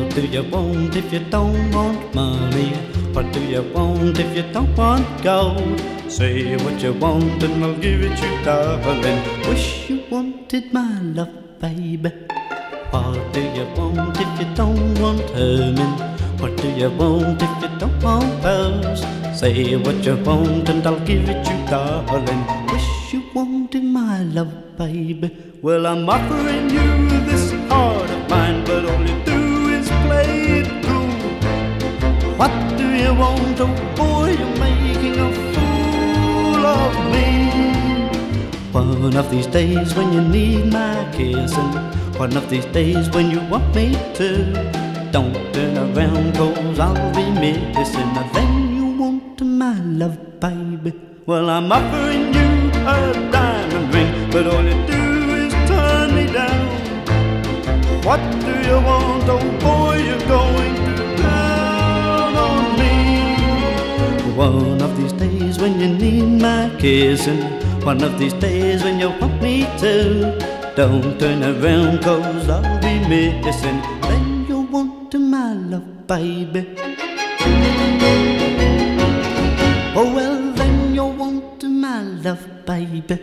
What do you want if you don't want money? What do you want if you don't want gold? Say what you want and I'll give it you, darling. Wish you wanted my love, baby. What do you want if you don't want ermine? What do you want if you don't want pearls? Say what you want and I'll give it you, darling. Wish you wanted my love, baby. Well, I'm offering you this What do you want, oh boy? You're making a fool of me. One of these days when you need my kissing, one of these days when you want me to, don't turn around cause I'll be missing. Then you want my love, baby. Well, I'm offering you a diamond ring, but all you do is turn me down. What do you want, oh boy? You're going One of these days when you need my kissing, one of these days when you want me to, don't turn around cause I'll be missing. Then you want my love, baby. Oh well, then you want my love, baby.